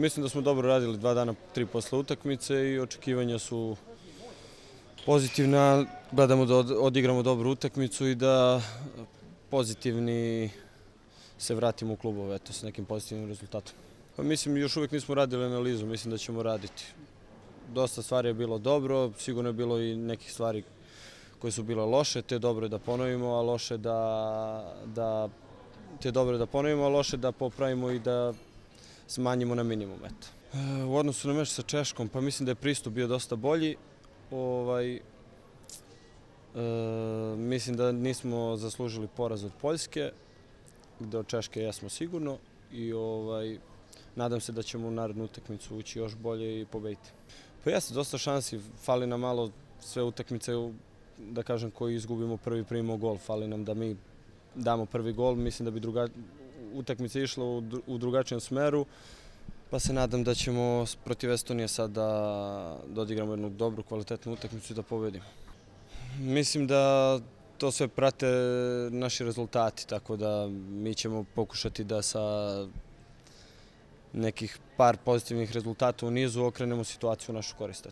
Mislim da smo dobro radili dva dana, tri posle utakmice i očekivanja su pozitivna. Gledamo da odigramo dobru utakmicu i da pozitivni se vratimo u klubove eto, sa nekim pozitivnim rezultatom. Pa mislim, još uvijek nismo radili analizu, mislim da ćemo raditi. Dosta stvari je bilo dobro, sigurno je bilo i nekih stvari koje su bile loše, te dobro je da ponovimo, a loše da, da te dobro da ponovimo, a loše da popravimo i da smanjimo na minimum. Eto. E, u odnosu na meč sa Češkom, pa mislim da je pristup bio dosta bolji. Ovaj, e, mislim da nismo zaslužili poraz od Poljske, gde od Češke jesmo sigurno i ovaj, nadam se da ćemo u narednu utakmicu ući još bolje i pobediti. Pa jeste, dosta šansi, fali nam malo sve utakmice, da kažem, koji izgubimo prvi primimo gol, fali nam da mi damo prvi gol, mislim da bi druga, utakmica išla u, u drugačijem smeru, pa se nadam da ćemo protiv Estonije sad da, da odigramo jednu dobru, kvalitetnu utakmicu i da pobedimo. Mislim da to sve prate naši rezultati, tako da mi ćemo pokušati da sa nekih par pozitivnih rezultata u nizu okrenemo situaciju u našu korist.